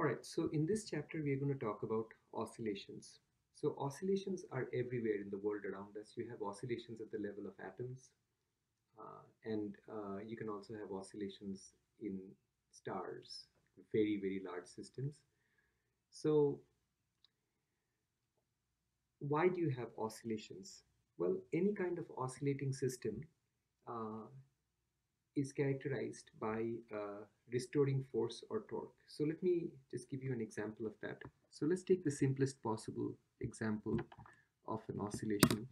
Alright, so in this chapter we are going to talk about oscillations. So oscillations are everywhere in the world around us. You have oscillations at the level of atoms uh, and uh, you can also have oscillations in stars, very, very large systems. So why do you have oscillations? Well, any kind of oscillating system uh, is characterized by uh, restoring force or torque. So let me just give you an example of that. So let's take the simplest possible example of an oscillation,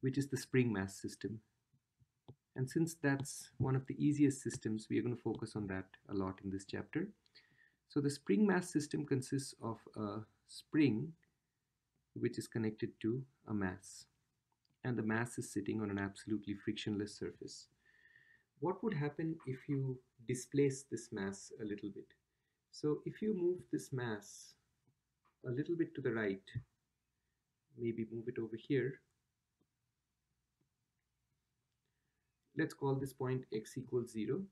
which is the spring mass system. And since that's one of the easiest systems, we are going to focus on that a lot in this chapter. So the spring mass system consists of a spring which is connected to a mass and the mass is sitting on an absolutely frictionless surface. What would happen if you displace this mass a little bit? So if you move this mass a little bit to the right, maybe move it over here, let's call this point x equals 0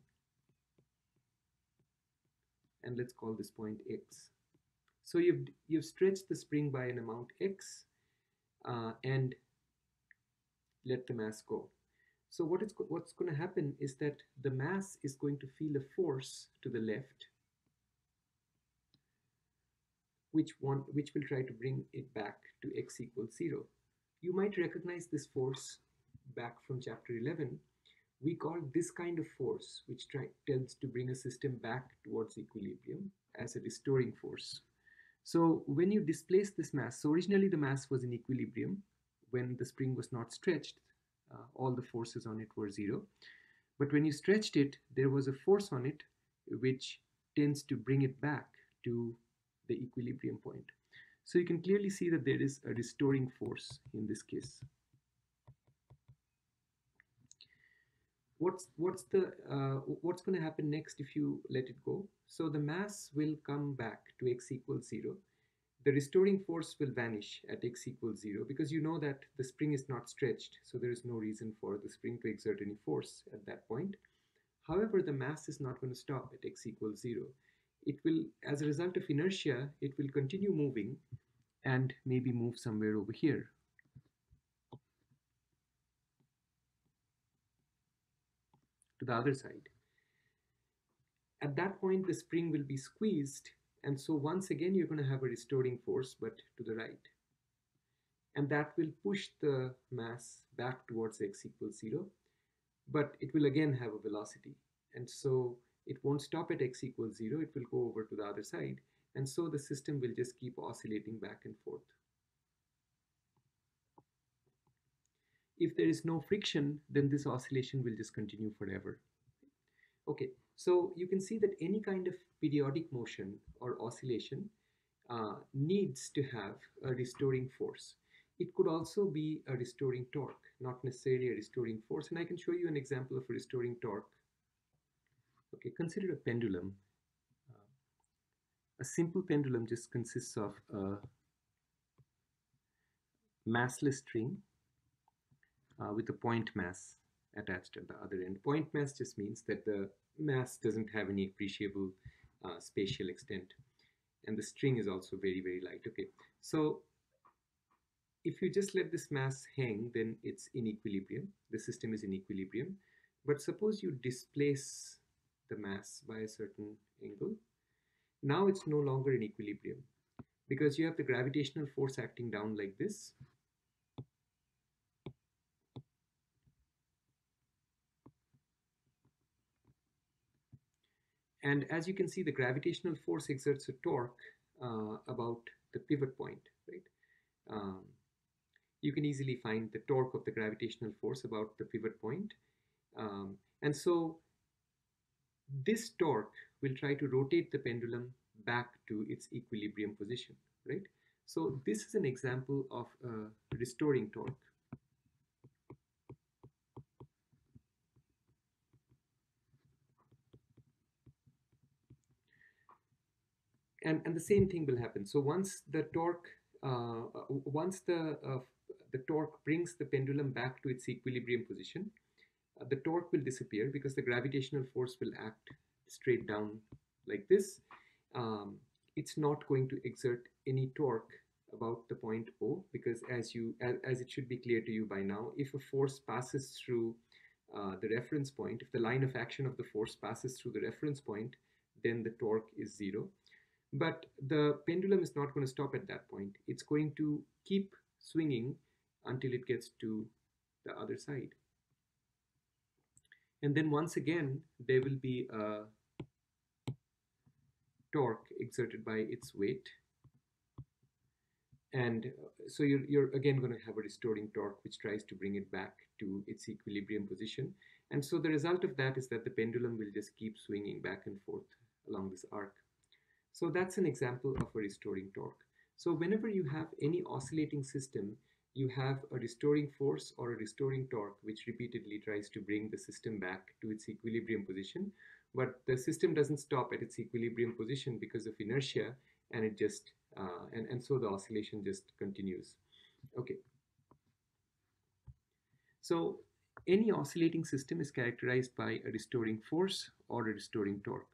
and let's call this point x. So you've, you've stretched the spring by an amount x uh, and let the mass go. So what is what's going to happen is that the mass is going to feel a force to the left, which one which will try to bring it back to x equals zero. You might recognize this force back from chapter 11. We call this kind of force, which try, tends to bring a system back towards equilibrium, as a restoring force. So when you displace this mass, so originally the mass was in equilibrium, when the spring was not stretched, uh, all the forces on it were zero. But when you stretched it, there was a force on it which tends to bring it back to the equilibrium point. So you can clearly see that there is a restoring force in this case. What's what's the uh, what's going to happen next if you let it go? So the mass will come back to x equals zero the restoring force will vanish at x equals 0 because you know that the spring is not stretched, so there is no reason for the spring to exert any force at that point. However, the mass is not going to stop at x equals 0. It will, as a result of inertia, it will continue moving and maybe move somewhere over here. To the other side. At that point, the spring will be squeezed and so once again, you're going to have a restoring force, but to the right. And that will push the mass back towards x equals 0, but it will again have a velocity. And so it won't stop at x equals 0, it will go over to the other side. And so the system will just keep oscillating back and forth. If there is no friction, then this oscillation will just continue forever. Okay, so you can see that any kind of periodic motion or oscillation uh, needs to have a restoring force. It could also be a restoring torque, not necessarily a restoring force. And I can show you an example of a restoring torque. Okay, consider a pendulum. Uh, a simple pendulum just consists of a massless string uh, with a point mass attached at the other end. Point mass just means that the mass doesn't have any appreciable uh, spatial extent. And the string is also very very light okay? So if you just let this mass hang then it's in equilibrium. The system is in equilibrium. But suppose you displace the mass by a certain angle. Now it's no longer in equilibrium because you have the gravitational force acting down like this And as you can see, the gravitational force exerts a torque uh, about the pivot point, right? Um, you can easily find the torque of the gravitational force about the pivot point. Um, and so this torque will try to rotate the pendulum back to its equilibrium position, right? So this is an example of a restoring torque. And, and the same thing will happen. So once the torque, uh, uh, once the, uh, the torque brings the pendulum back to its equilibrium position, uh, the torque will disappear because the gravitational force will act straight down like this, um, it's not going to exert any torque about the point O because as you as, as, it should be clear to you by now, if a force passes through uh, the reference point, if the line of action of the force passes through the reference point, then the torque is zero. But the pendulum is not going to stop at that point. It's going to keep swinging until it gets to the other side. And then once again, there will be a torque exerted by its weight. And uh, so you're, you're again going to have a restoring torque which tries to bring it back to its equilibrium position. And so the result of that is that the pendulum will just keep swinging back and forth along this arc. So that's an example of a restoring torque. So whenever you have any oscillating system, you have a restoring force or a restoring torque which repeatedly tries to bring the system back to its equilibrium position. But the system doesn't stop at its equilibrium position because of inertia and it just, uh, and, and so the oscillation just continues. Okay. So any oscillating system is characterized by a restoring force or a restoring torque.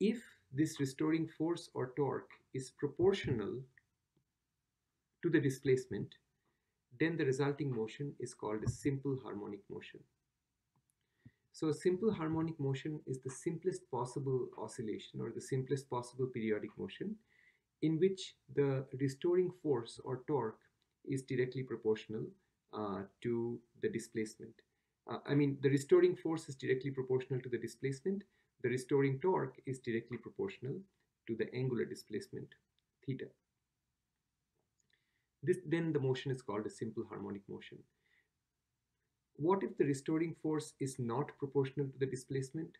If this restoring force or torque is proportional to the displacement, then the resulting motion is called a simple harmonic motion. So a simple harmonic motion is the simplest possible oscillation or the simplest possible periodic motion in which the restoring force or torque is directly proportional uh, to the displacement. Uh, I mean, the restoring force is directly proportional to the displacement. The restoring torque is directly proportional to the angular displacement, theta. This, then the motion is called a simple harmonic motion. What if the restoring force is not proportional to the displacement?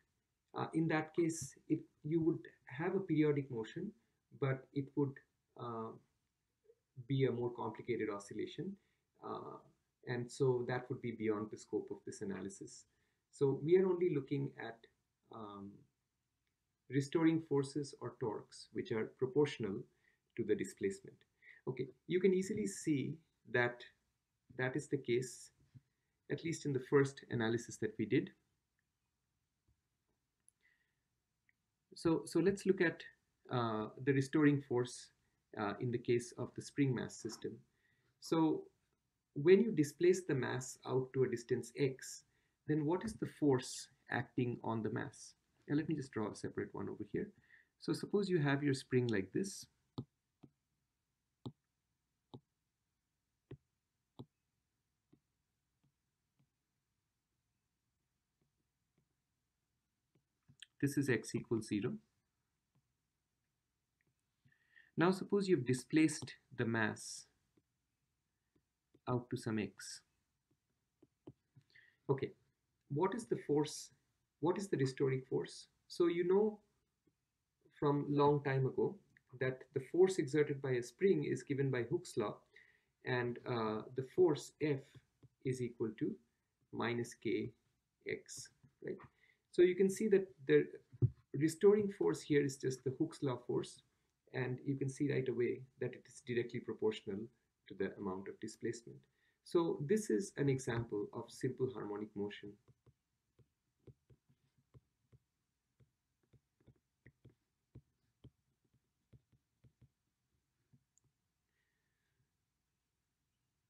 Uh, in that case, it, you would have a periodic motion, but it would uh, be a more complicated oscillation. Uh, and so that would be beyond the scope of this analysis. So we are only looking at restoring forces or torques which are proportional to the displacement. Okay, you can easily see that that is the case, at least in the first analysis that we did. So, so let's look at uh, the restoring force uh, in the case of the spring mass system. So when you displace the mass out to a distance x, then what is the force acting on the mass? And let me just draw a separate one over here. So suppose you have your spring like this. This is x equals 0. Now suppose you've displaced the mass out to some x. Okay, what is the force? What is the restoring force? So you know from long time ago that the force exerted by a spring is given by Hooke's law and uh, the force F is equal to minus kx, right? So you can see that the restoring force here is just the Hooke's law force and you can see right away that it is directly proportional to the amount of displacement. So this is an example of simple harmonic motion.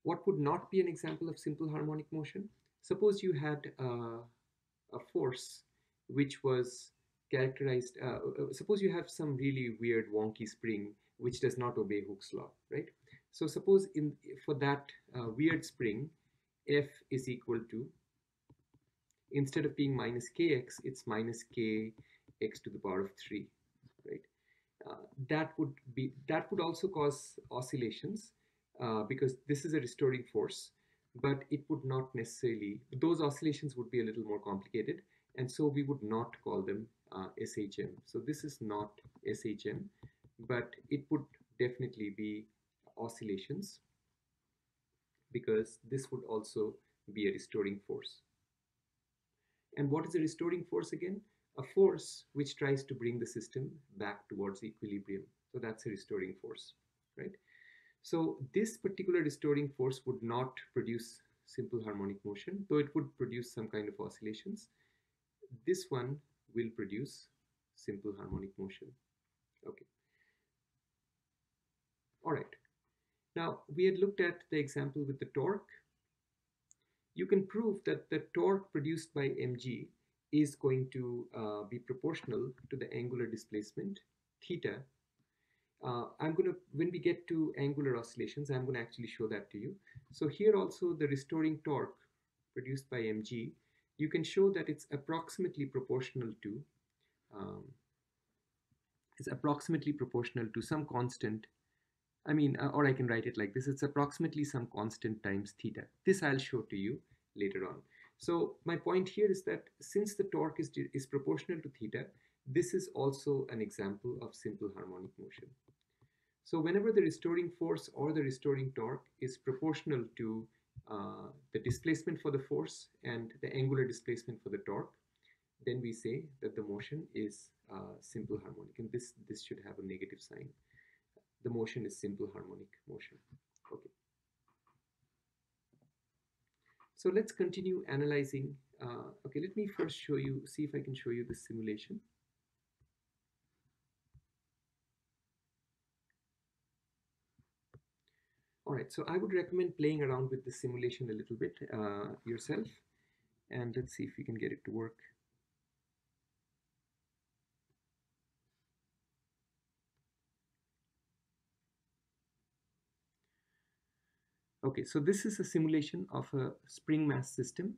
What would not be an example of simple harmonic motion? Suppose you had uh, a force which was characterized, uh, uh, suppose you have some really weird wonky spring which does not obey Hooke's law, right? So suppose in for that uh, weird spring, F is equal to, instead of being minus kx, it's minus kx to the power of 3, right? Uh, that would be that would also cause oscillations uh, because this is a restoring force, but it would not necessarily, those oscillations would be a little more complicated, and so we would not call them uh, SHM. So this is not SHM, but it would definitely be oscillations because this would also be a restoring force. And what is a restoring force again? A force which tries to bring the system back towards equilibrium. So that's a restoring force, right? So this particular restoring force would not produce simple harmonic motion, though it would produce some kind of oscillations. This one will produce simple harmonic motion. Okay. All right. Now, we had looked at the example with the torque. You can prove that the torque produced by mg is going to uh, be proportional to the angular displacement, theta. Uh, I'm going to, when we get to angular oscillations, I'm going to actually show that to you. So here also the restoring torque produced by mg, you can show that it's approximately proportional to, um, it's approximately proportional to some constant I mean, uh, or I can write it like this. It's approximately some constant times theta. This I'll show to you later on. So my point here is that since the torque is, is proportional to theta, this is also an example of simple harmonic motion. So whenever the restoring force or the restoring torque is proportional to uh, the displacement for the force and the angular displacement for the torque, then we say that the motion is uh, simple harmonic and this, this should have a negative sign the motion is simple harmonic motion. Okay. So let's continue analyzing. Uh, okay, let me first show you, see if I can show you the simulation. All right, so I would recommend playing around with the simulation a little bit uh, yourself. And let's see if we can get it to work. Okay, so this is a simulation of a spring mass system.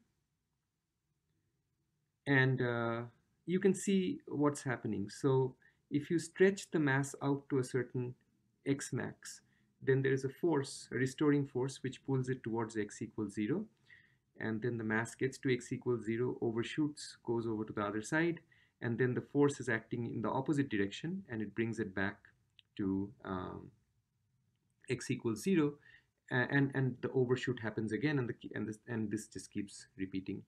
And uh, you can see what's happening. So if you stretch the mass out to a certain x max, then there is a force, a restoring force, which pulls it towards x equals 0. And then the mass gets to x equals 0, overshoots, goes over to the other side, and then the force is acting in the opposite direction, and it brings it back to um, x equals 0 and and the overshoot happens again and the and this and this just keeps repeating